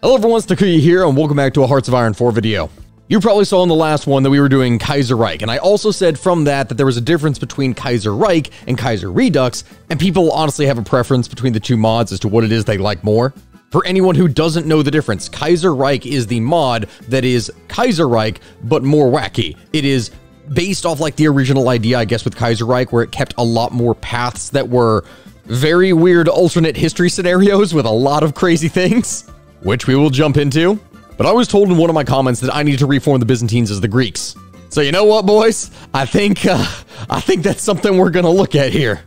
Hello everyone, it's Takuya here, and welcome back to a Hearts of Iron 4 video. You probably saw in the last one that we were doing Kaiser Reich, and I also said from that that there was a difference between Kaiser Reich and Kaiser Redux, and people honestly have a preference between the two mods as to what it is they like more. For anyone who doesn't know the difference, Kaiser Reich is the mod that is Kaiser Reich, but more wacky. It is based off like the original idea, I guess, with Kaiser Reich, where it kept a lot more paths that were very weird alternate history scenarios with a lot of crazy things which we will jump into. But I was told in one of my comments that I need to reform the Byzantines as the Greeks. So you know what, boys? I think uh, I think that's something we're gonna look at here.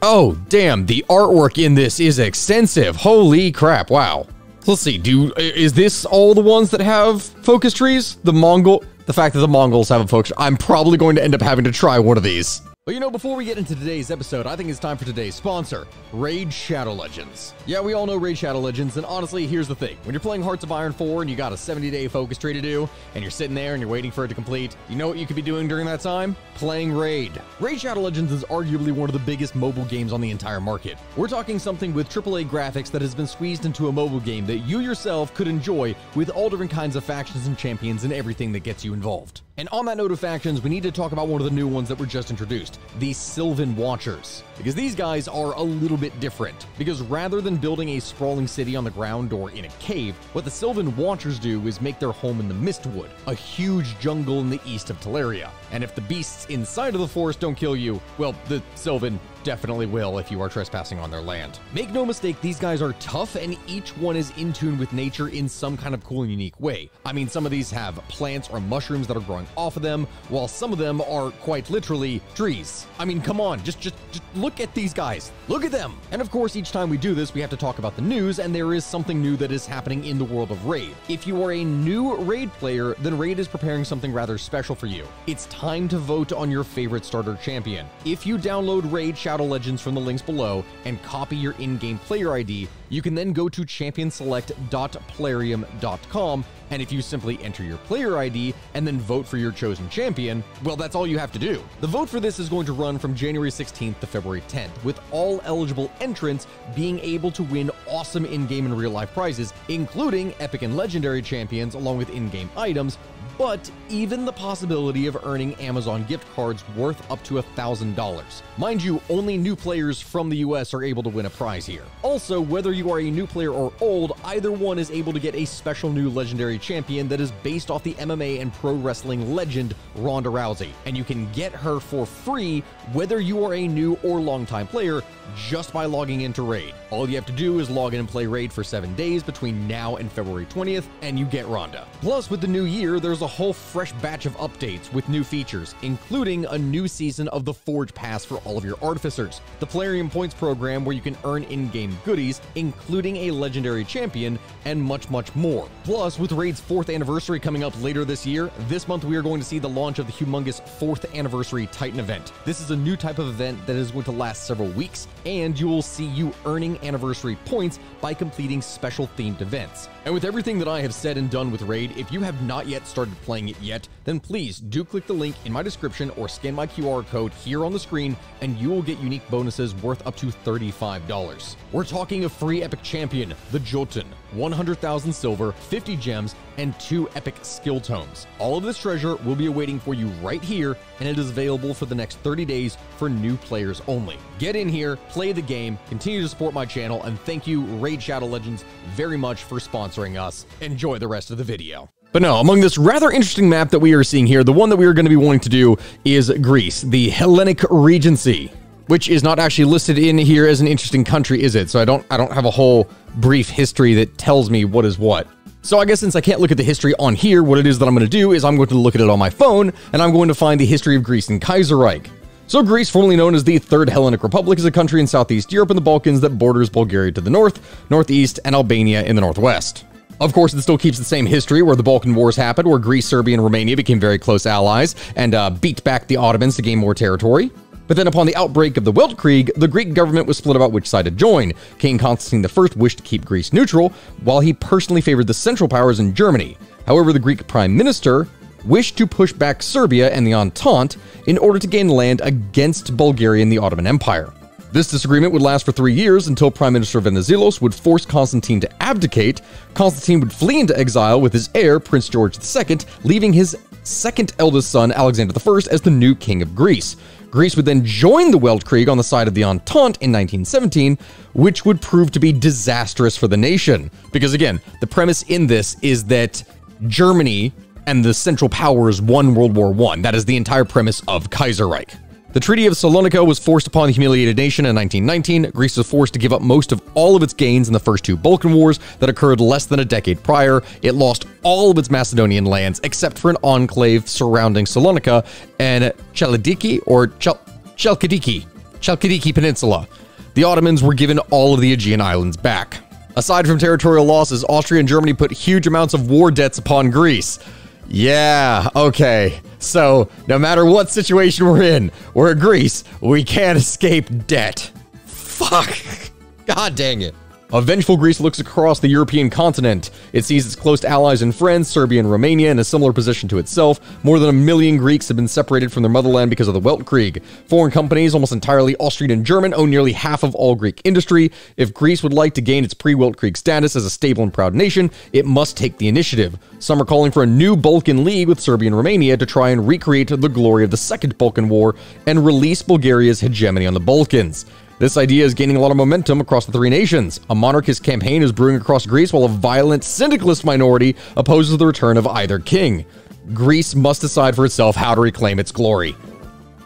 Oh, damn! The artwork in this is extensive. Holy crap! Wow. Let's see. Do is this all the ones that have focus trees? The Mongol. The fact that the Mongols have a focus. I'm probably going to end up having to try one of these. But you know, before we get into today's episode, I think it's time for today's sponsor, Raid Shadow Legends. Yeah, we all know Raid Shadow Legends, and honestly, here's the thing. When you're playing Hearts of Iron 4 and you got a 70-day focus tree to do, and you're sitting there and you're waiting for it to complete, you know what you could be doing during that time? Playing Raid. Raid Shadow Legends is arguably one of the biggest mobile games on the entire market. We're talking something with AAA graphics that has been squeezed into a mobile game that you yourself could enjoy with all different kinds of factions and champions and everything that gets you involved. And on that note of factions, we need to talk about one of the new ones that were just introduced, the Sylvan Watchers. Because these guys are a little bit different. Because rather than building a sprawling city on the ground or in a cave, what the Sylvan Watchers do is make their home in the Mistwood, a huge jungle in the east of Teleria. And if the beasts inside of the forest don't kill you, well, the Sylvan definitely will if you are trespassing on their land. Make no mistake, these guys are tough and each one is in tune with nature in some kind of cool and unique way. I mean, some of these have plants or mushrooms that are growing off of them, while some of them are quite literally trees. I mean, come on, just, just, just look at these guys. Look at them. And of course, each time we do this, we have to talk about the news, and there is something new that is happening in the world of Raid. If you are a new Raid player, then Raid is preparing something rather special for you. It's time to vote on your favorite starter champion. If you download Raid Shadow Legends from the links below and copy your in-game player ID, you can then go to championselect.plarium.com and if you simply enter your player ID and then vote for your chosen champion, well, that's all you have to do. The vote for this is going to run from January 16th to February 10th, with all eligible entrants being able to win awesome in-game and real-life prizes, including epic and legendary champions along with in-game items, but even the possibility of earning Amazon gift cards worth up to $1,000. Mind you, only new players from the US are able to win a prize here. Also, whether you are a new player or old, either one is able to get a special new legendary champion that is based off the MMA and pro wrestling legend Ronda Rousey, and you can get her for free whether you are a new or longtime player just by logging into Raid. All you have to do is log in and play Raid for 7 days between now and February 20th, and you get Ronda. Plus, with the new year, there's a whole fresh batch of updates with new features, including a new season of the Forge Pass for all of your Artificers, the Plarium Points program where you can earn in-game goodies, including a legendary champion, and much, much more. Plus, with Raid's 4th anniversary coming up later this year, this month we are going to see the launch of the humongous 4th anniversary Titan event. This is a new type of event that is going to last several weeks, and you will see you earning anniversary points by completing special themed events. And with everything that I have said and done with Raid, if you have not yet started playing it yet, then please do click the link in my description or scan my QR code here on the screen and you will get unique bonuses worth up to $35. We're talking a free epic champion, the Jotun, 100,000 silver, 50 gems, and two epic skill tomes. All of this treasure will be awaiting for you right here, and it is available for the next 30 days for new players only. Get in here, play the game, continue to support my channel, and thank you, Raid Shadow Legends, very much for sponsoring us. Enjoy the rest of the video. But no, among this rather interesting map that we are seeing here, the one that we are going to be wanting to do is Greece, the Hellenic Regency which is not actually listed in here as an interesting country, is it? So I don't I don't have a whole brief history that tells me what is what. So I guess since I can't look at the history on here, what it is that I'm going to do is I'm going to look at it on my phone, and I'm going to find the history of Greece and Kaiserreich. So Greece, formerly known as the Third Hellenic Republic, is a country in Southeast Europe and the Balkans that borders Bulgaria to the north, northeast, and Albania in the northwest. Of course, it still keeps the same history where the Balkan Wars happened, where Greece, Serbia, and Romania became very close allies and uh, beat back the Ottomans to gain more territory. But then upon the outbreak of the Weltkrieg, the Greek government was split about which side to join. King Constantine I wished to keep Greece neutral, while he personally favored the Central Powers in Germany. However, the Greek prime minister wished to push back Serbia and the Entente in order to gain land against Bulgaria and the Ottoman Empire. This disagreement would last for three years until Prime Minister Venizelos would force Constantine to abdicate. Constantine would flee into exile with his heir, Prince George II, leaving his second eldest son, Alexander I, as the new king of Greece. Greece would then join the Weltkrieg on the side of the Entente in 1917, which would prove to be disastrous for the nation. Because again, the premise in this is that Germany and the Central Powers won World War I. That is the entire premise of Kaiserreich. The Treaty of Salonika was forced upon the humiliated nation in 1919. Greece was forced to give up most of all of its gains in the first two Balkan Wars that occurred less than a decade prior. It lost all of its Macedonian lands except for an enclave surrounding Salonika and Chalkidiki or Chal- Chalkidiki, Chalkidiki Peninsula. The Ottomans were given all of the Aegean islands back. Aside from territorial losses, Austria and Germany put huge amounts of war debts upon Greece. Yeah, okay. So, no matter what situation we're in, we're in Greece, we can't escape debt. Fuck. God dang it. A vengeful Greece looks across the European continent. It sees its close allies and friends, Serbia and Romania, in a similar position to itself. More than a million Greeks have been separated from their motherland because of the Weltkrieg. Foreign companies, almost entirely Austrian and German, own nearly half of all Greek industry. If Greece would like to gain its pre Weltkrieg status as a stable and proud nation, it must take the initiative. Some are calling for a new Balkan League with Serbia and Romania to try and recreate the glory of the Second Balkan War and release Bulgaria's hegemony on the Balkans. This idea is gaining a lot of momentum across the three nations. A monarchist campaign is brewing across Greece while a violent syndicalist minority opposes the return of either king. Greece must decide for itself how to reclaim its glory.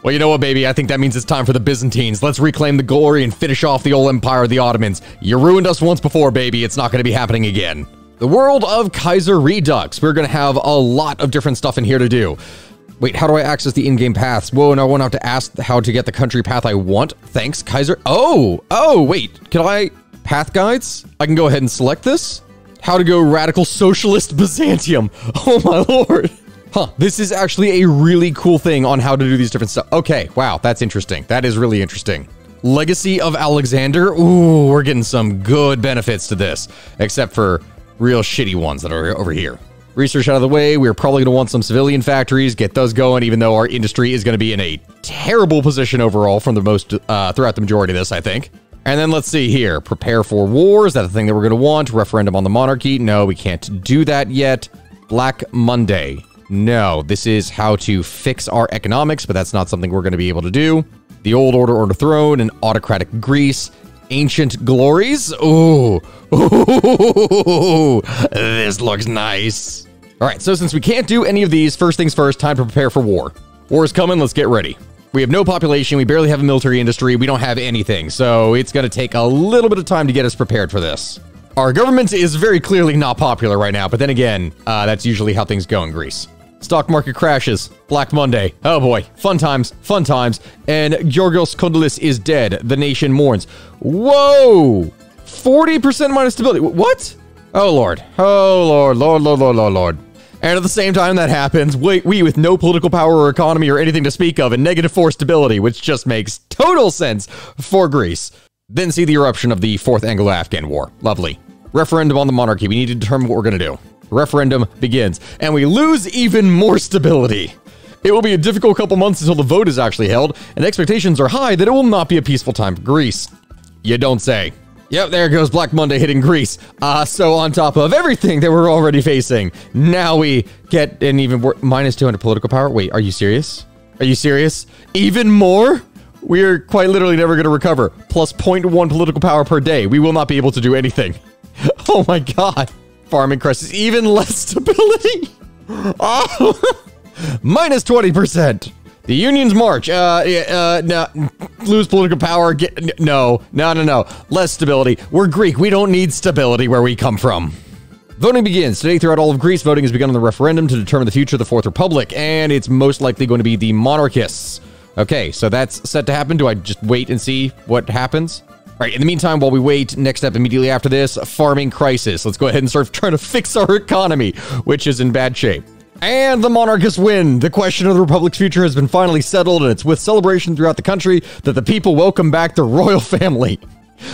Well, you know what, baby? I think that means it's time for the Byzantines. Let's reclaim the glory and finish off the old empire of the Ottomans. You ruined us once before, baby. It's not going to be happening again. The world of Kaiser Redux. We're going to have a lot of different stuff in here to do. Wait, how do I access the in-game paths? Whoa, and I won't have to ask how to get the country path I want. Thanks, Kaiser. Oh, oh, wait. Can I... Path guides? I can go ahead and select this? How to go radical socialist Byzantium. Oh my lord. Huh, this is actually a really cool thing on how to do these different stuff. Okay, wow, that's interesting. That is really interesting. Legacy of Alexander. Ooh, we're getting some good benefits to this. Except for real shitty ones that are over here research out of the way, we're probably going to want some civilian factories, get those going, even though our industry is going to be in a terrible position overall from the most uh, throughout the majority of this, I think. And then let's see here. Prepare for war. Is that the thing that we're going to want? Referendum on the monarchy. No, we can't do that yet. Black Monday. No, this is how to fix our economics, but that's not something we're going to be able to do. The Old Order Order Throne and Autocratic Greece. Ancient Glories. Ooh. Ooh. This looks nice. All right, so since we can't do any of these, first things first, time to prepare for war. War is coming, let's get ready. We have no population, we barely have a military industry, we don't have anything, so it's gonna take a little bit of time to get us prepared for this. Our government is very clearly not popular right now, but then again, uh, that's usually how things go in Greece. Stock market crashes. Black Monday. Oh boy. Fun times. Fun times. And Georgios Kondylis is dead. The nation mourns. Whoa! 40% minus stability. What? Oh lord. Oh lord. Lord, lord, lord, lord, lord. And at the same time that happens, we, we with no political power or economy or anything to speak of and negative four stability, which just makes total sense for Greece. Then see the eruption of the Fourth Anglo-Afghan War. Lovely. Referendum on the monarchy. We need to determine what we're going to do referendum begins, and we lose even more stability. It will be a difficult couple months until the vote is actually held, and expectations are high that it will not be a peaceful time for Greece. You don't say. Yep, there goes Black Monday hitting Greece. Uh, so on top of everything that we're already facing, now we get an even more minus 200 political power. Wait, are you serious? Are you serious? Even more? We're quite literally never going to recover. Plus 0.1 political power per day. We will not be able to do anything. Oh my god farming crisis, even less stability. Oh, minus 20%. The unions march. Uh, uh, no, lose political power. Get, no, no, no, no. Less stability. We're Greek. We don't need stability where we come from. Voting begins. Today, throughout all of Greece, voting has begun on the referendum to determine the future of the Fourth Republic, and it's most likely going to be the monarchists. Okay, so that's set to happen. Do I just wait and see what happens? Right, in the meantime, while we wait, next up immediately after this, farming crisis. Let's go ahead and start trying to fix our economy, which is in bad shape. And the monarchists win. The question of the republic's future has been finally settled, and it's with celebration throughout the country that the people welcome back the royal family.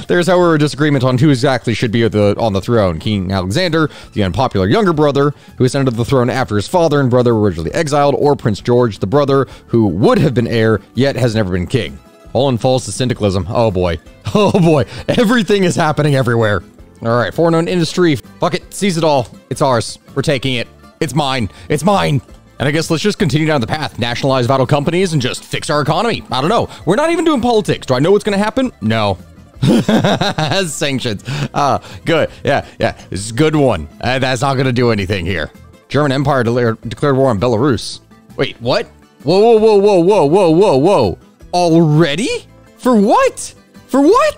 There's, however, a disagreement on who exactly should be the, on the throne. King Alexander, the unpopular younger brother, who ascended the throne after his father and brother were originally exiled, or Prince George, the brother who would have been heir, yet has never been king. Poland falls to syndicalism. Oh boy. Oh boy. Everything is happening everywhere. All right, foreign owned industry. Fuck it. Seize it all. It's ours. We're taking it. It's mine. It's mine. And I guess let's just continue down the path, nationalize vital companies, and just fix our economy. I don't know. We're not even doing politics. Do I know what's going to happen? No. Sanctions. Uh, good. Yeah, yeah. Is a good one. Uh, that's not going to do anything here. German Empire declared, declared war on Belarus. Wait, what? Whoa, whoa, whoa, whoa, whoa, whoa, whoa, whoa. Already? For what? For what?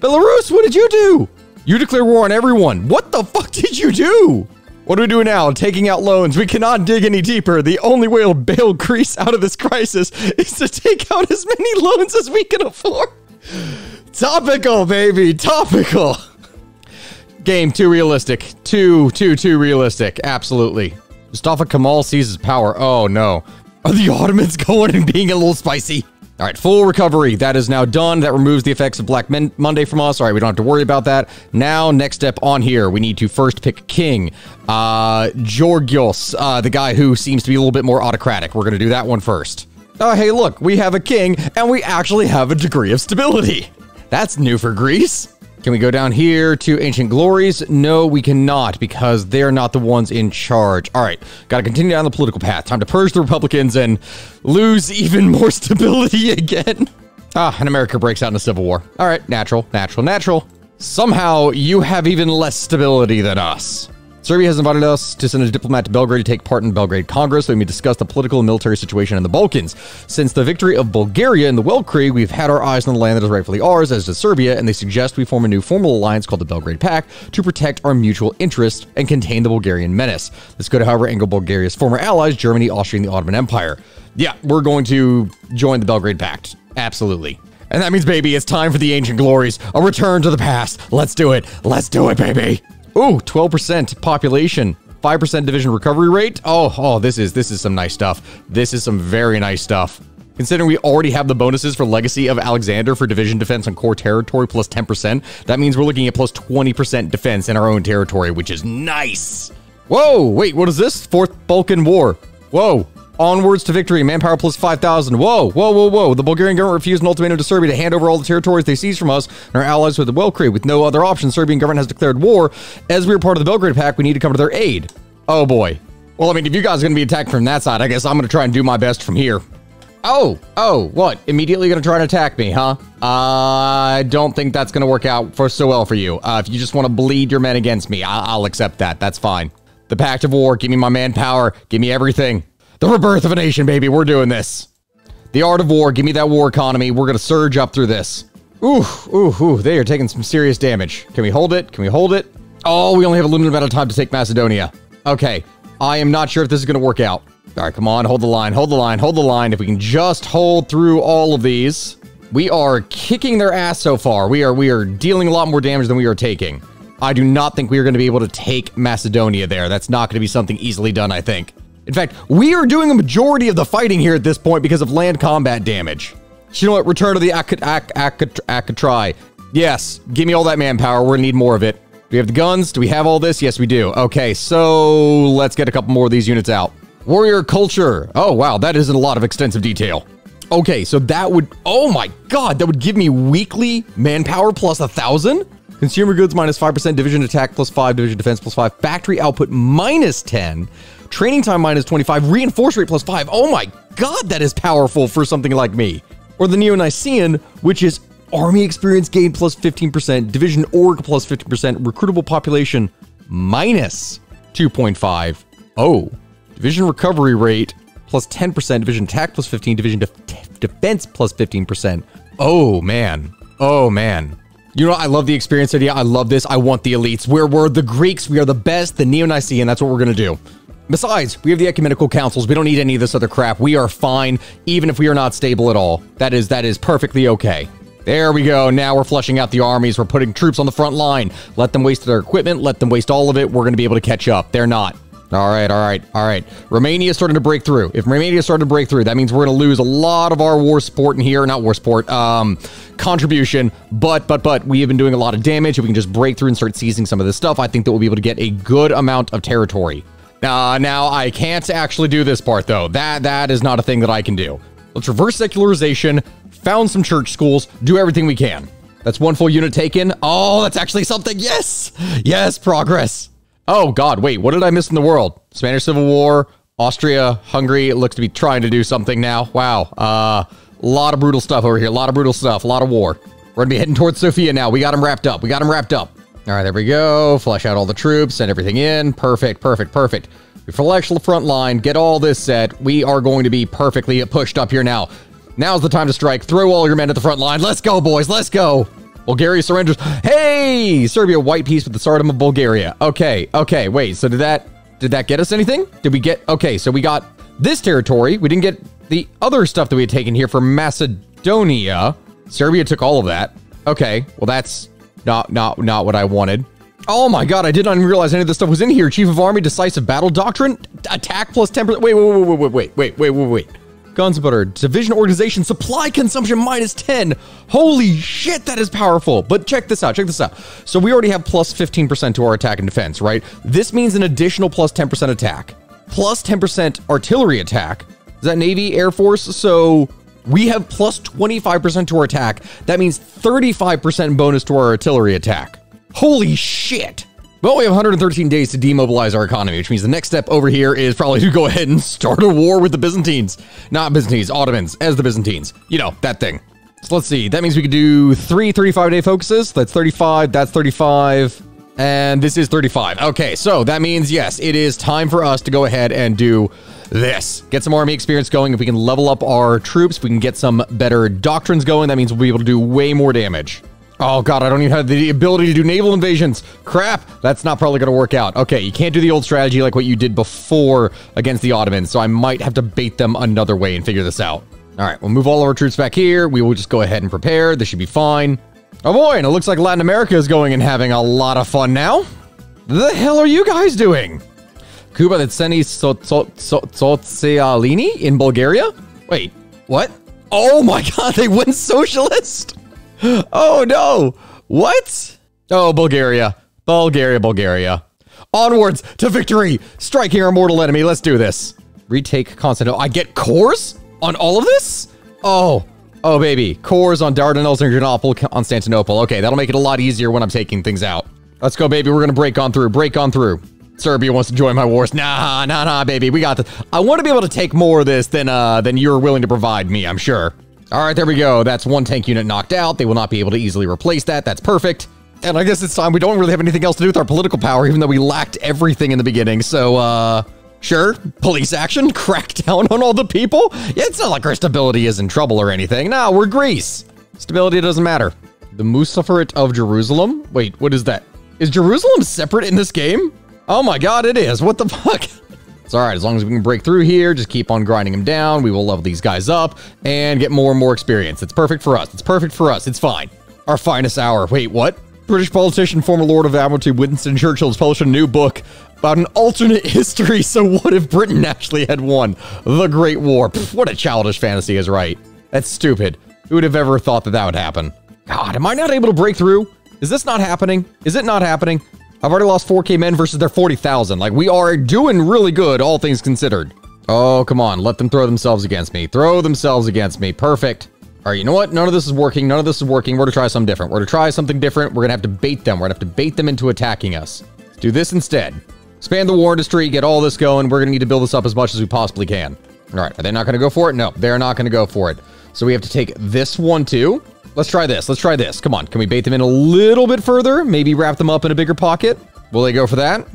Belarus, what did you do? You declare war on everyone. What the fuck did you do? What do we do now? Taking out loans. We cannot dig any deeper. The only way to bail Greece out of this crisis is to take out as many loans as we can afford. Topical, baby. Topical. Game too realistic. Too, too, too realistic. Absolutely. Mustafa Kemal seizes power. Oh no. Are the Ottomans going and being a little spicy? All right, full recovery. That is now done. That removes the effects of Black Men- Monday from us. All right, we don't have to worry about that. Now, next step on here, we need to first pick king. Uh, Georgios, uh, the guy who seems to be a little bit more autocratic. We're going to do that one first. Oh, hey, look, we have a king, and we actually have a degree of stability. That's new for Greece. Can we go down here to Ancient Glories? No, we cannot because they're not the ones in charge. All right, got to continue down the political path. Time to purge the Republicans and lose even more stability again. Ah, and America breaks out in a civil war. All right, natural, natural, natural. Somehow you have even less stability than us. Serbia has invited us to send a diplomat to Belgrade to take part in Belgrade Congress so we discuss the political and military situation in the Balkans. Since the victory of Bulgaria in the Weltkrieg, we've had our eyes on the land that is rightfully ours, as does Serbia, and they suggest we form a new formal alliance called the Belgrade Pact to protect our mutual interests and contain the Bulgarian menace. This could, however, angle Bulgaria's former allies, Germany, Austria, and the Ottoman Empire. Yeah, we're going to join the Belgrade Pact. Absolutely. And that means, baby, it's time for the ancient glories. A return to the past. Let's do it. Let's do it, baby. Ooh, 12% population. 5% division recovery rate. Oh, oh, this is this is some nice stuff. This is some very nice stuff. Considering we already have the bonuses for Legacy of Alexander for division defense on core territory plus 10%, that means we're looking at plus 20% defense in our own territory, which is nice. Whoa, wait, what is this? Fourth Balkan War. Whoa, Onwards to victory, manpower plus 5,000. Whoa, whoa, whoa, whoa. The Bulgarian government refused an ultimatum to Serbia to hand over all the territories they seized from us and our allies with the Weltkrieg. With no other option, Serbian government has declared war. As we are part of the Belgrade Pact, we need to come to their aid. Oh boy. Well, I mean, if you guys are going to be attacked from that side, I guess I'm going to try and do my best from here. Oh, oh, what? Immediately going to try and attack me, huh? I don't think that's going to work out for so well for you. Uh, if you just want to bleed your men against me, I- I'll accept that. That's fine. The Pact of War, give me my manpower, give me everything. The rebirth of a nation, baby. We're doing this. The art of war. Give me that war economy. We're going to surge up through this. Ooh, ooh, ooh. They are taking some serious damage. Can we hold it? Can we hold it? Oh, we only have a limited amount of time to take Macedonia. Okay. I am not sure if this is going to work out. All right, come on. Hold the line. Hold the line. Hold the line. If we can just hold through all of these. We are kicking their ass so far. We are we are dealing a lot more damage than we are taking. I do not think we are going to be able to take Macedonia there. That's not going to be something easily done, I think. In fact, we are doing a majority of the fighting here at this point because of land combat damage. You know what? Return to the Akritai. Yes, give me all that manpower. We're gonna need more of it. Do we have the guns? Do we have all this? Yes, we do. Okay, so let's get a couple more of these units out. Warrior culture. Oh, wow, that is in a lot of extensive detail. Okay, so that would, oh my god, that would give me weekly manpower plus a thousand? Consumer goods minus 5%, division attack plus 5, division defense plus 5, factory output minus 10, Training time minus 25, reinforce rate plus 5. Oh my god, that is powerful for something like me. Or the Neo-Nicene, which is army experience gain plus 15%, division org plus 50%, recruitable population minus 2.5. Oh, division recovery rate plus 10%, division attack plus 15, division def- defense plus 15%. Oh man. Oh man. You know, I love the experience idea. I love this. I want the elites. We're, we're the Greeks. We are the best, the Neo-Nicene. That's what we're going to do. Besides, we have the ecumenical councils. We don't need any of this other crap. We are fine, even if we are not stable at all. That is that is perfectly okay. There we go. Now we're flushing out the armies. We're putting troops on the front line. Let them waste their equipment. Let them waste all of it. We're going to be able to catch up. They're not. All right, all right, all right. Romania is starting to break through. If Romania is starting to break through, that means we're going to lose a lot of our war support in here. Not war support, um, contribution. But, but, but, we have been Uh, now, I can't actually do this part, though. That That is not a thing that I can do. Let's reverse secularization, found some church schools, do everything we can. That's one full unit taken. Oh, that's actually something. Yes. Yes, progress. Oh, God. Wait, what did I miss in the world? Spanish Civil War, Austria, Hungary. Looks to be trying to do something now. Wow. Uh, a lot of brutal stuff over here. A lot of brutal stuff. A lot of war. We're going to be heading towards Sofia now. We got them wrapped up. We got them wrapped up. All right, there we go. Flush out all the troops, send everything in. Perfect, perfect, perfect. We flush the front line, get all this set. We are going to be perfectly pushed up here now. Now's the time to strike. Throw all your men at the front line. Let's go, boys. Let's go. Bulgaria surrenders. Hey, Serbia white peace with the Tsardom of Bulgaria. Okay, okay, wait. So did that did that get us anything? Did we get okay? So we got this territory. We didn't get the other stuff that we had taken here from Macedonia. Serbia took all of that. Okay, well that's not not not what I wanted. Oh my god, I did not even realize any of this stuff was in here. Chief of Army, decisive battle doctrine, attack plus 10%. Wait, wait, wait, wait, wait, wait, wait, wait, wait, wait. Guns butter, division organization, supply consumption minus 10. Holy shit, that is powerful. But check this out, check this out. So we already have plus 15% to our attack and defense, right? This means an additional plus 10% attack, plus 10% artillery attack. Is that Navy, Air Force? So we have plus 25% to our attack. That means 35% bonus to our artillery attack. Holy shit. Well, we have 113 days to demobilize our economy, which means the next step over here is probably to go ahead and start a war with the Byzantines. Not Byzantines, Ottomans, as the Byzantines. You know, that thing. So let's see. That means we could do three 35 day focuses. That's 35. That's 35. And this is 35. Okay, so that means, yes, it is time for us to go ahead and do this. Get some army experience going. If we can level up our troops, we can get some better doctrines going, that means we'll be able to do way more damage. Oh god, I don't even have the ability to do naval invasions. Crap, that's not probably going to work out. Okay, you can't do the old strategy like what you did before against the Ottomans, so I might have to bait them another way and figure this out. All right, we'll move all of our troops back here. We will just go ahead and prepare. This should be fine. Oh boy, and it looks like Latin America is going and having a lot of fun now. The hell are you guys doing? Cuba that Seni Socialini in Bulgaria? Wait, what? Oh my god, they went socialist? oh no! What? Oh, Bulgaria. Bulgaria, Bulgaria. Onwards to victory! Striking our mortal enemy. Let's do this. Retake Constantinople. I get cores on all of this? Oh, oh baby. Cores on Dardanelles and Adrianople, Constantinople. Okay, that'll make it a lot easier when I'm taking things out. Let's go, baby. We're gonna break on through. Break on through. Serbia wants to join my wars. Nah, nah, nah, baby. We got this. I want to be able to take more of this than uh than you're willing to provide me, I'm sure. All right, there we go. That's one tank unit knocked out. They will not be able to easily replace that. That's perfect. And I guess it's time we don't really have anything else to do with our political power, even though we lacked everything in the beginning. So, uh, sure, police action, crack down on all the people. Yeah, it's not like our stability is in trouble or anything. No, we're Greece. Stability doesn't matter. The Musafarit of Jerusalem? Wait, what is that? Is Jerusalem separate in this game? Oh my god, it is. What the fuck? It's all right, as long as we can break through here, just keep on grinding them down. We will level these guys up and get more and more experience. It's perfect for us. It's perfect for us. It's fine. Our finest hour. Wait, what? British politician, former Lord of Admiralty Winston Churchill has published a new book about an alternate history. So what if Britain actually had won the Great War? Pff, what a childish fantasy is right. That's stupid. Who would have ever thought that that would happen? God, am I not able to break through? Is this not happening? Is it not happening? I've already lost 4k men versus their 40,000. Like, we are doing really good, all things considered. Oh, come on. Let them throw themselves against me. Throw themselves against me. Perfect. All right, you know what? None of this is working. None of this is working. We're to try something different. We're to try something different. We're going to have to bait them. We're going to have to bait them into attacking us. Let's do this instead. Expand the war industry, get all this going. We're going to need to build this up as much as we possibly can. All right, are they not going to go for it? No, they're not going to go for it. So we have to take this one too. Let's try this. Let's try this. Come on. Can we bait them in a little bit further? Maybe wrap them up in a bigger pocket? Will they go for that?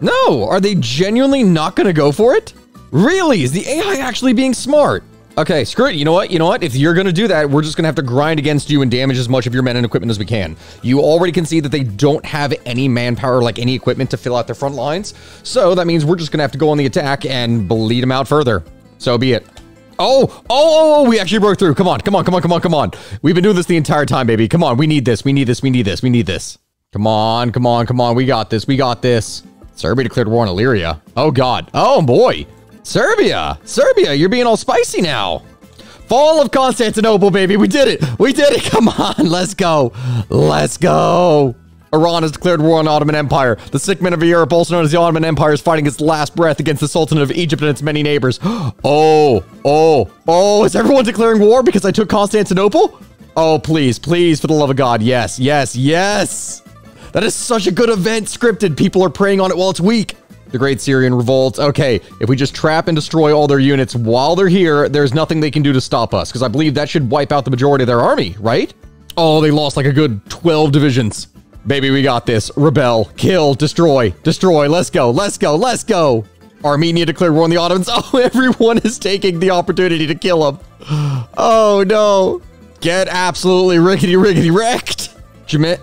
No. Are they genuinely not going to go for it? Really? Is the AI actually being smart? Okay, screw it. You know what? You know what? If you're going to do that, we're just going to have to grind against you and damage as much of your men and equipment as we can. You already can see that they don't have any manpower, like any equipment to fill out their front lines. So that means we're just going to have to go on the attack and bleed them out further. So be it. Oh, oh, oh, oh, we actually broke through. Come on, come on, come on, come on, come on. We've been doing this the entire time, baby. Come on, we need this. We need this. We need this. We need this. Come on, come on, come on. We got this. We got this. Serbia declared war on Illyria. Oh, God. Oh, boy. Serbia. Serbia, you're being all spicy now. Fall of Constantinople, baby. We did it. We did it. Come on. Let's go. Let's go. Iran has declared war on the Ottoman Empire. The sick men of Europe, also known as the Ottoman Empire, is fighting its last breath against the Sultan of Egypt and its many neighbors. Oh, oh, oh, is everyone declaring war because I took Constantinople? Oh, please, please, for the love of God. Yes, yes, yes. That is such a good event scripted. People are preying on it while it's weak. The Great Syrian Revolt. Okay, if we just trap and destroy all their units while they're here, there's nothing they can do to stop us, because I believe that should wipe out the majority of their army, right? Oh, they lost like a good 12 divisions. Baby, we got this. Rebel, kill, destroy, destroy. Let's go, let's go, let's go. Armenia declared war on the Ottomans. Oh, everyone is taking the opportunity to kill them. Oh, no. Get absolutely rickety, rickety wrecked.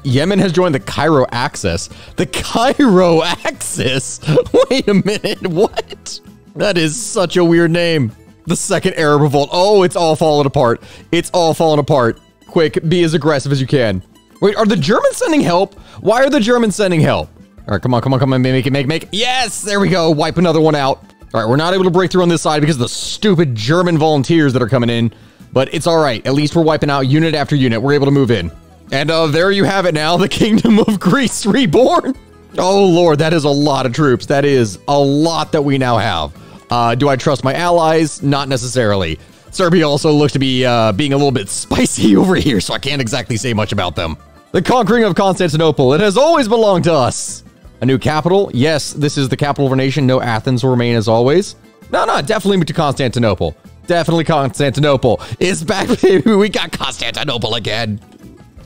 Yemen has joined the Cairo Axis. The Cairo Axis? Wait a minute, what? That is such a weird name. The second Arab revolt. Oh, it's all falling apart. It's all falling apart. Quick, be as aggressive as you can. Wait, are the Germans sending help? Why are the Germans sending help? All right, come on, come on, come on, make it, make, make. Yes, there we go. Wipe another one out. All right, we're not able to break through on this side because of the stupid German volunteers that are coming in. But it's all right. At least we're wiping out unit after unit. We're able to move in. And uh, there you have it now, the Kingdom of Greece reborn. Oh, Lord, that is a lot of troops. That is a lot that we now have. Uh, do I trust my allies? Not necessarily. Serbia also looks to be uh, being a little bit spicy over here, so I can't exactly say much about them. The conquering of Constantinople. It has always belonged to us. A new capital. Yes, this is the capital of our nation. No Athens will remain as always. No, no, definitely to Constantinople. Definitely Constantinople is back, baby. We got Constantinople again.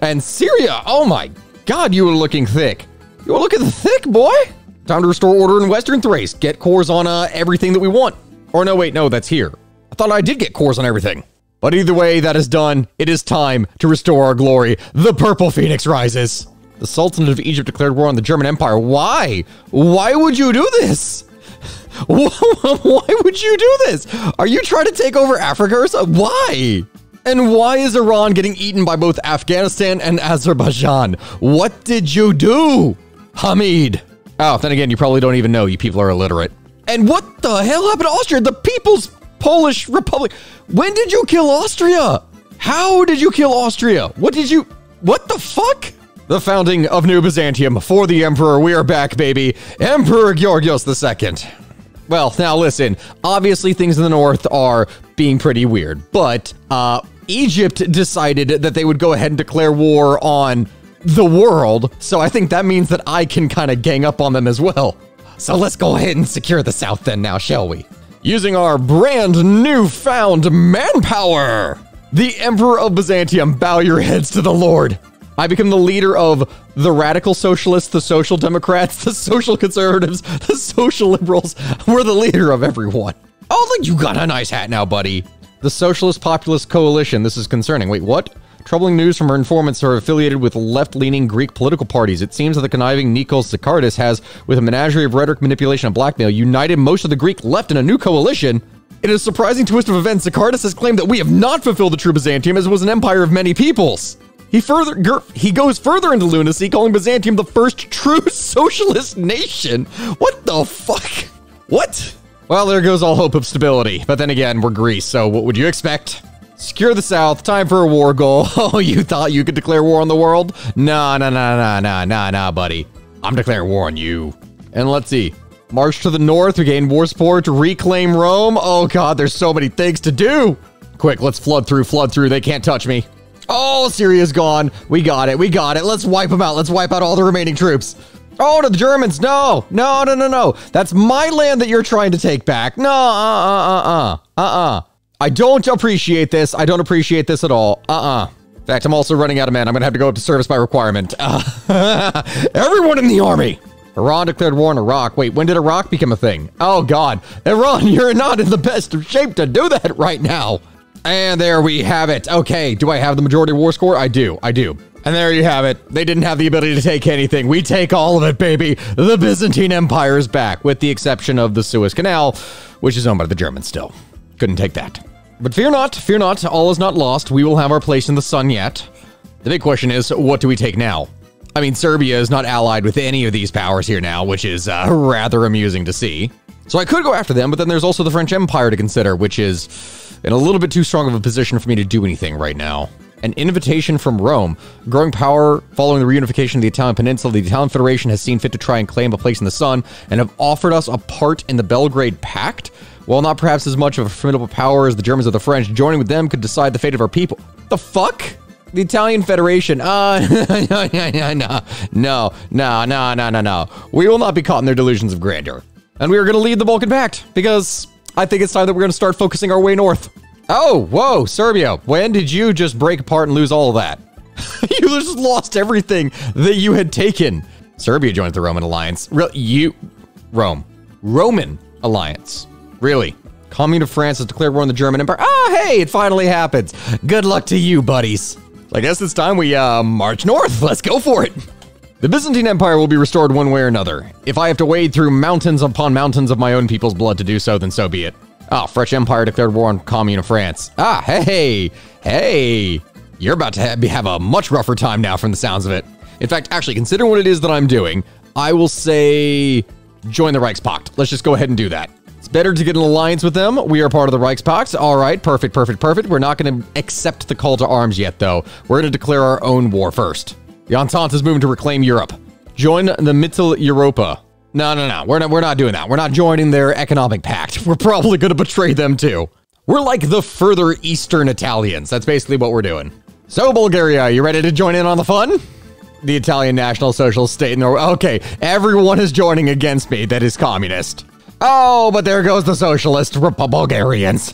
And Syria, oh my god, you were looking thick. You were looking thick, boy. Time to restore order in Western Thrace. Get cores on uh, everything that we want. Or no, wait, no, that's here. I thought I did get cores on everything. But either way, that is done. It is time to restore our glory. The Purple Phoenix rises. The Sultan of Egypt declared war on the German Empire. Why? Why would you do this? Why would you do this? Are you trying to take over Africa or something? Why? And why is Iran getting eaten by both Afghanistan and Azerbaijan? What did you do, Hamid? Oh, then again, you probably don't even know. You people are illiterate. And what the hell happened to Austria? The People's Polish Republic. When did you kill Austria? How did you kill Austria? What did you. What the fuck? The founding of New Byzantium for the Emperor. We are back, baby. Emperor Georgios II. Well, now listen. Obviously, things in the north are being pretty weird, but uh, Egypt decided that they would go ahead and declare war on the world. So I think that means that I can kind of gang up on them as well. So let's go ahead and secure the South then now, shall we? Using our brand new found manpower. The Emperor of Byzantium, bow your heads to the Lord. I become the leader of the radical socialists, the social democrats, the social conservatives, the social liberals. We're the leader of everyone. Oh, look, you got a nice hat now, buddy. The Socialist Populist Coalition. This is concerning. Wait, what? Troubling news from her informants are affiliated with left-leaning Greek political parties. It seems that the conniving Nikos Zachariadis has, with a menagerie of rhetoric, manipulation, and blackmail, united most of the Greek left in a new coalition. In a surprising twist of events, Zachariadis has claimed that we have not fulfilled the true Byzantium as it was an empire of many peoples. He further he goes further into lunacy, calling Byzantium the first true socialist nation. What the fuck? What? Well, there goes all hope of stability. But then again, we're Greece, so what would you expect? Secure the South. Time for a war goal. Oh, you thought you could declare war on the world? Nah, nah, nah, nah, nah, nah, nah, buddy. I'm declaring war on you. And let's see. March to the north, regain war support, reclaim Rome. Oh god, there's so many things to do. Quick, let's flood through, flood through. They can't touch me. Oh, Syria's gone. We got it. We got it. Let's wipe them out. Let's wipe out all the remaining troops. Oh, to the Germans. No, no, no, no, no. That's my land that you're trying to take back. No, uh, uh, uh, uh, uh, uh. I don't appreciate this. I don't appreciate this at all. Uh, uh. In fact, I'm also running out of men. I'm going to have to go up to service by requirement. Uh, everyone in the army. Iran declared war on Iraq. Wait, when did Iraq become a thing? Oh, God. Iran, you're not in the best of shape to do that right now. And there we have it. Okay, do I have the majority war score? I do. I do. And there you have it. They didn't have the ability to take anything. We take all of it, baby. The Byzantine Empire is back, with the exception of the Suez Canal, which is owned by the Germans still. Couldn't take that. But fear not, fear not, all is not lost. We will have our place in the sun yet. The big question is, what do we take now? I mean, Serbia is not allied with any of these powers here now, which is uh, rather amusing to see. So I could go after them, but then there's also the French Empire to consider, which is in a little bit too strong of a position for me to do anything right now. An invitation from Rome. Growing power following the reunification of the Italian peninsula, the Italian Federation has seen fit to try and claim a place in the sun and have offered us a part in the Belgrade Pact. While not perhaps as much of a formidable power as the Germans or the French, joining with them could decide the fate of our people. The fuck? The Italian Federation. Uh, no, no, no, no, no, no, no, no. We will not be caught in their delusions of grandeur. And we are going to lead the Balkan Pact because I think it's time that we're going to start focusing our way north. Oh, whoa, Serbia. When did you just break apart and lose all of that? you just lost everything that you had taken. Serbia joins the Roman alliance. Real, you, Rome, Roman alliance. Really? Commune of France has declared war on the German Empire. Ah, hey, it finally happens. Good luck to you, buddies. I guess it's time we uh, march north. Let's go for it. The Byzantine Empire will be restored one way or another. If I have to wade through mountains upon mountains of my own people's blood to do so, then so be it. Ah, French Empire declared war on Commune of France. Ah, hey, hey. You're about to have, a much rougher time now from the sounds of it. In fact, actually, consider what it is that I'm doing. I will say join the Reichspakt. Let's just go ahead and do that. It's better to get an alliance with them. We are part of the Reichspakt. All right, perfect, perfect, perfect. We're not going to accept the call to arms yet, though. We're going to declare our own war first. The Entente is moving to reclaim Europe. Join the Mittel Europa. No, no, no. We're not, we're not doing that. We're not joining their economic pact. We're probably going to betray them too. We're like the further Eastern Italians. That's basically what we're doing. So, Bulgaria, you ready to join in on the fun? The Italian National Socialist State okay, everyone is joining against me that is communist. Oh, but there goes the socialist Bulgarians.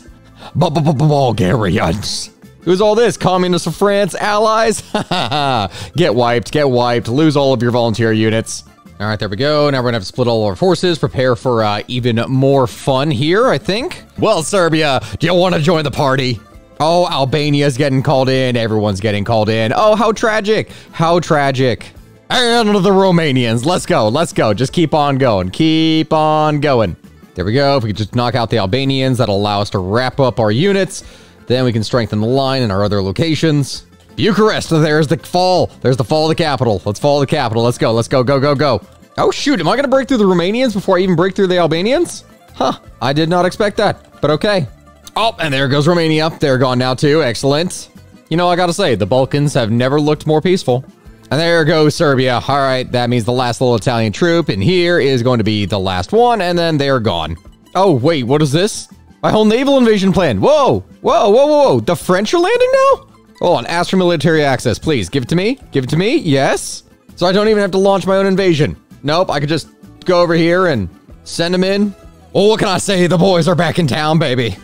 Bulgarians. Who's all this? Communists of France, allies? get wiped, get wiped, lose all of your volunteer units. All right, there we go. Now we're gonna have to split all our forces, prepare for uh, even more fun here, I think. Well, Serbia, do you want to join the party? Oh, Albania's getting called in. Everyone's getting called in. Oh, how tragic. How tragic. And the Romanians. Let's go. Let's go. Just keep on going. Keep on going. There we go. If we could just knock out the Albanians, that'll allow us to wrap up our units. Then we can strengthen the line in our other locations. Bucharest, there's the fall. There's the fall of the capital. Let's fall the capital. Let's go. Let's go. Go, go, go. Oh, shoot. Am I going to break through the Romanians before I even break through the Albanians? Huh. I did not expect that, but okay. Oh, and there goes Romania. They're gone now, too. Excellent. You know, I got to say, the Balkans have never looked more peaceful. And there goes Serbia. All right, that means the last little Italian troop. And here is going to be the last one, and then they're gone. Oh, wait, what is this? My whole naval invasion plan. Whoa, whoa, whoa, whoa, whoa. The French are landing now? Hold on, ask for military access, please. Give it to me. Give it to me. Yes. So I don't even have to launch my own invasion. Nope, I could just go over here and send them in. Oh, what can I say? The boys are back in town, baby.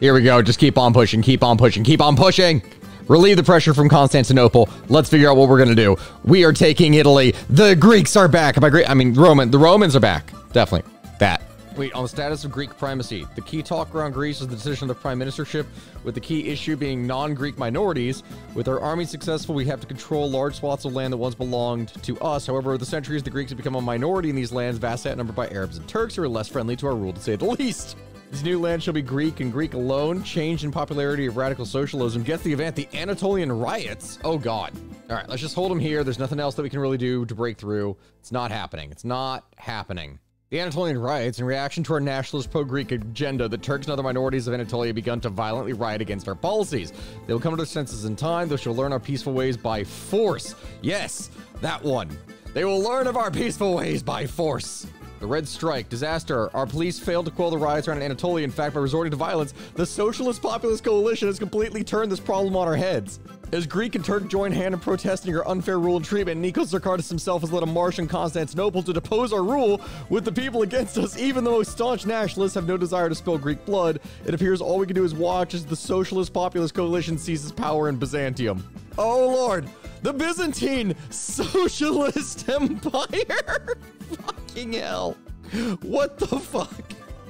Here we go. Just keep on pushing, keep on pushing, keep on pushing. Relieve the pressure from Constantinople. Let's figure out what we're gonna do. We are taking Italy. The Greeks are back. By Greek, I mean Roman. The Romans are back. Definitely. That. Wait, on the status of Greek primacy, the key talk around Greece is the decision of the prime ministership, with the key issue being non-Greek minorities. With our army successful, we have to control large swaths of land that once belonged to us. However, over the centuries, the Greeks have become a minority in these lands, vastly outnumbered by Arabs and Turks, who are less friendly to our rule, to say the least. This new land shall be Greek and Greek alone. Change in popularity of radical socialism gets the event the Anatolian riots. Oh God. All right, let's just hold them here. There's nothing else that we can really do to break through. It's not happening. It's not happening. The Anatolian riots, in reaction to our nationalist pro-Greek agenda, the Turks and other minorities of Anatolia have begun to violently riot against our policies. They will come to their senses in time, though shall learn our peaceful ways by force. Yes, that one. They will learn of our peaceful ways by force. The Red Strike, disaster. Our police failed to quell the riots around Anatolia. In fact, by resorting to violence, the Socialist Populist Coalition has completely turned this problem on our heads. As Greek and Turk join hand in protesting our unfair rule and treatment, Nikos Zachariadis himself has led a march in Constantinople to depose our rule with the people against us. Even the most staunch nationalists have no desire to spill Greek blood. It appears all we can do is watch as the Socialist Populist Coalition seizes power in Byzantium. Oh lord, the Byzantine Socialist Empire! Fucking hell. What the fuck?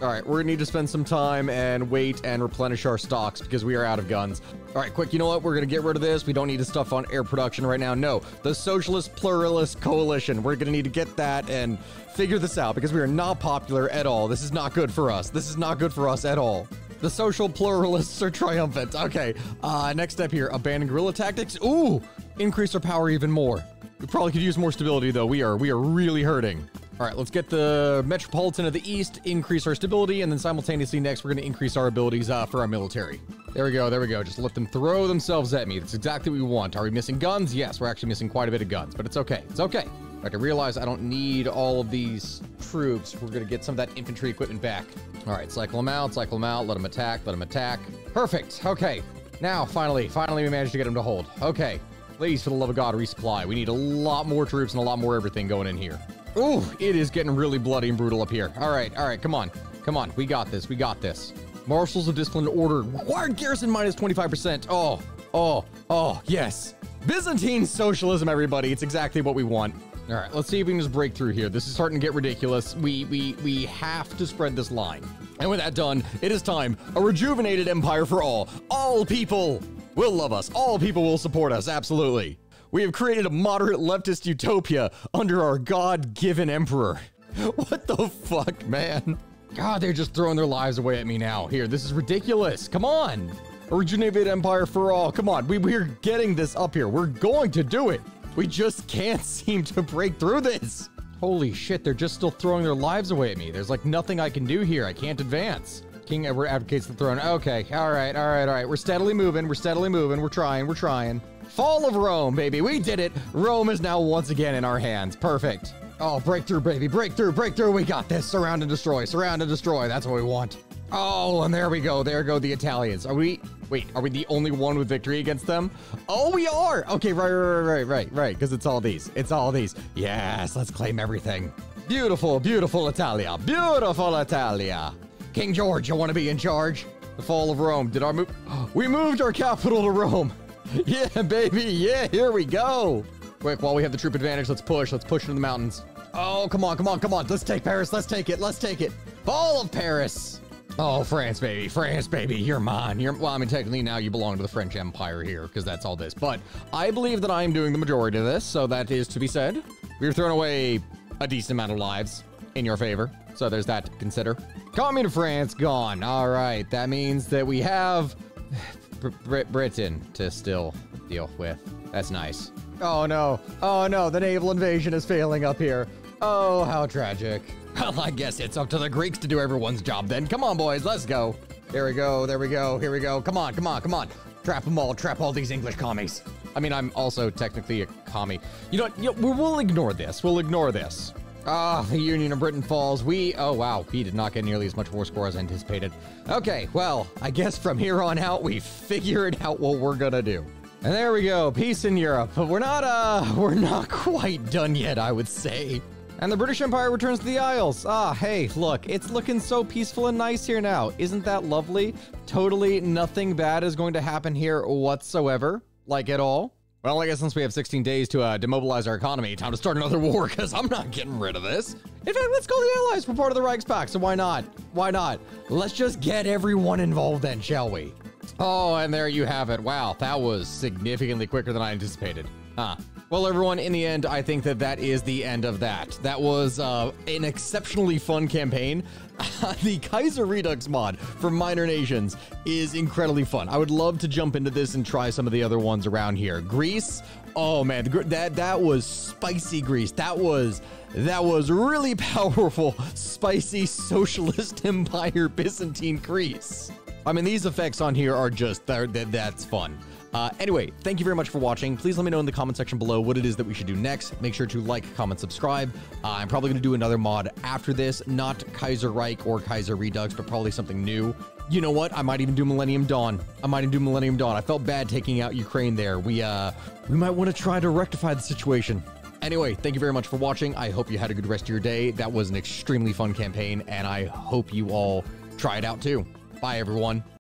All right, we're gonna need to spend some time and wait and replenish our stocks because we are out of guns. All right, quick, you know what? We're gonna get rid of this. We don't need to stuff on air production right now. No, the Socialist Pluralist Coalition. We're gonna need to get that and figure this out because we are not popular at all. This is not good for us. This is not good for us at all. The social pluralists are triumphant. Okay, uh, next step here, abandon guerrilla tactics. Ooh, increase our power even more. We probably could use more stability though. We are we are really hurting. All right, let's get the Metropolitan of the East, increase our stability, and then simultaneously next we're going to increase our abilities uh, for our military. There we go. There we go. Just let them throw themselves at me. That's exactly what we want. Are we missing guns? Yes, we're actually missing quite a bit of guns, but it's okay. It's okay. I can realize I don't need all of these troops. We're going to get some of that infantry equipment back. All right, cycle them out, cycle them out, let them attack, let them attack. Perfect. Okay. Now, finally, finally, we managed to get them to hold. Okay. Please, for the love of God, resupply. We need a lot more troops and a lot more everything going in here. Ooh, it is getting really bloody and brutal up here. All right, all right, come on. Come on, we got this, we got this. Marshals of Discipline Order. Required garrison minus 25%. Oh, oh, oh, yes. Byzantine socialism, everybody. It's exactly what we want. All right, let's see if we can just break through here. This is starting to get ridiculous. We we we have to spread this line. And with that done, it is time. A rejuvenated empire for all. All people will love us. All people will support us. Absolutely. We have created a moderate leftist utopia under our God-given emperor. What the fuck, man? God, they're just throwing their lives away at me now. Here, this is ridiculous. Come on. A rejuvenated empire for all. Come on. We, we're getting this up here. We're going to do it. We just can't seem to break through this. Holy shit, they're just still throwing their lives away at me. There's like nothing I can do here. I can't advance. King Edward advocates the throne. Okay, all right, all right, all right. We're steadily moving. We're steadily moving. We're trying. We're trying. Fall of Rome, baby. We did it. Rome is now once again in our hands. Perfect. Oh, breakthrough, baby. Breakthrough, breakthrough. We got this. Surround and destroy. Surround and destroy. That's what we want. Oh, and there we go. There go the Italians. Are we, wait, are we the only one with victory against them? Oh, we are. Okay, right, right, right, right, right, because it's all these. It's all these. Yes, let's claim everything. Beautiful, beautiful Italia. Beautiful Italia. King George, you want to be in charge? The fall of Rome. Did our move? We moved our capital to Rome. Yeah, baby. Yeah, here we go. Quick, while we have the troop advantage, let's push. Let's push into the mountains. Oh, come on, come on, come on. Let's take Paris. Let's take it. Let's take it. Fall of Paris. Oh, France, baby. France, baby. You're mine. You're, well, I mean, technically now you belong to the French Empire here because that's all this. But I believe that I am doing the majority of this, so that is to be said. We're throwing away a decent amount of lives in your favor. So there's that to consider. Commune France gone. All right. That means that we have Br Britain to still deal with. That's nice. Oh no. Oh no. The naval invasion is failing up here. Oh, how tragic. Well, I guess it's up to the Greeks to do everyone's job then. Come on, boys. Let's go. There we go. There we go. Here we go. Come on. Come on. Come on. Trap them all. Trap all these English commies. I mean, I'm also technically a commie. You know, you know we'll ignore this. We'll ignore this. Ah, the Union of Britain falls. We, oh wow, he did not get nearly as much war score as anticipated. Okay, well, I guess from here on out, we figured out what we're gonna do. And there we go, peace in Europe. But we're not, uh, we're not quite done yet, I would say. And the British Empire returns to the Isles. Ah, hey, look, it's looking so peaceful and nice here now. Isn't that lovely? Totally nothing bad is going to happen here whatsoever, like at all. Well, I guess since we have 16 days to uh, demobilize our economy, time to start another war, because I'm not getting rid of this. In fact, let's call the Allies. We're part of the Reichspakt, so why not? Why not? Let's just get everyone involved then, shall we? Oh, and there you have it. Wow, that was significantly quicker than I anticipated. Huh. Well, everyone, in the end, I think that that is the end of that. That was uh, an exceptionally fun campaign. the Kaiserredux mod for Minor Nations is incredibly fun. I would love to jump into this and try some of the other ones around here. Greece, oh man, that that was spicy Greece. That was that was really powerful, spicy socialist empire Byzantine Greece. I mean, these effects on here are just that that's fun. Uh, anyway, thank you very much for watching. Please let me know in the comment section below what it is that we should do next. Make sure to like, comment, subscribe. Uh, I'm probably going to do another mod after this, not Kaiserreich or Kaiserredux, but probably something new. You know what? I might even do Millennium Dawn. I might even do Millennium Dawn. I felt bad taking out Ukraine there. We uh, we might want to try to rectify the situation. Anyway, thank you very much for watching. I hope you had a good rest of your day. That was an extremely fun campaign, and I hope you all try it out too. Bye, everyone.